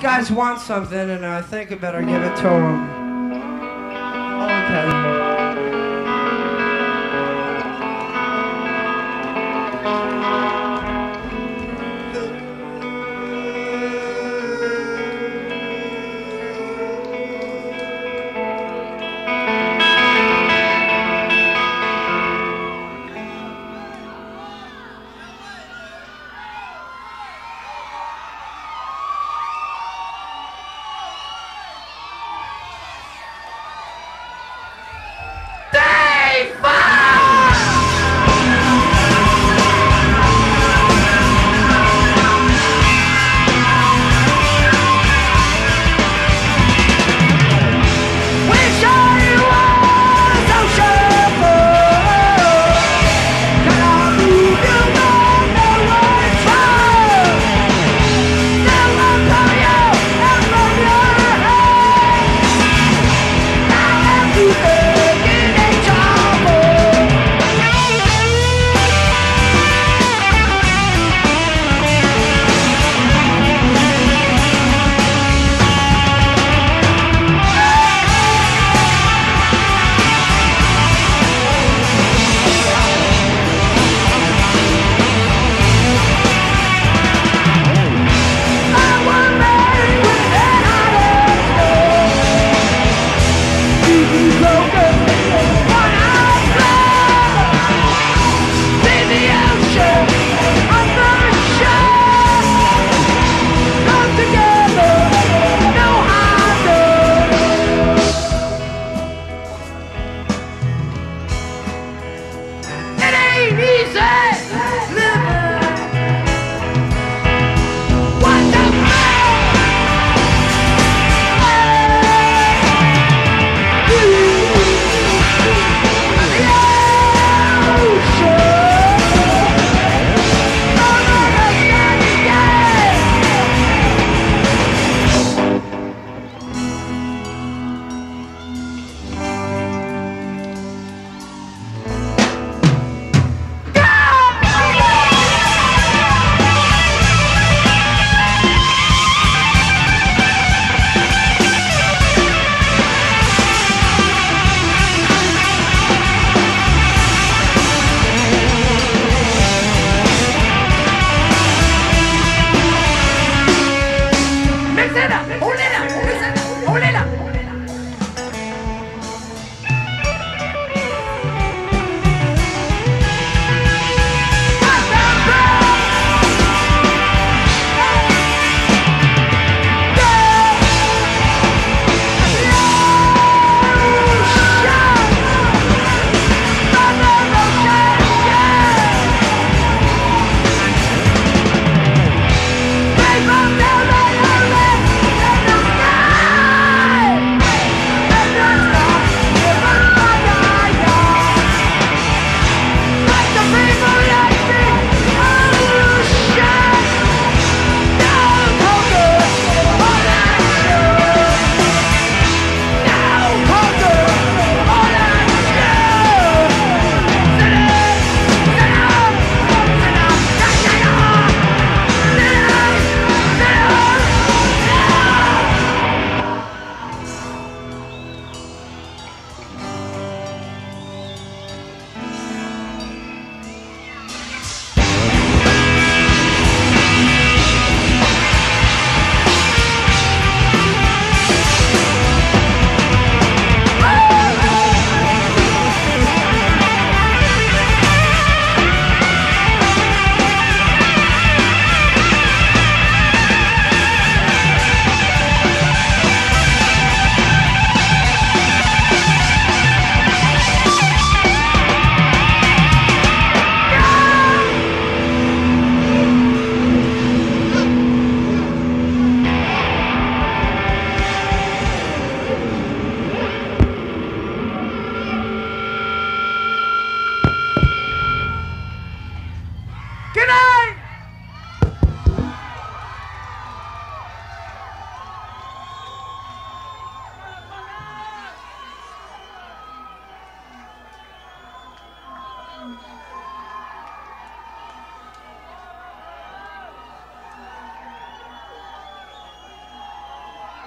guys want something, and I think I better give it to them. Okay.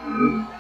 Thank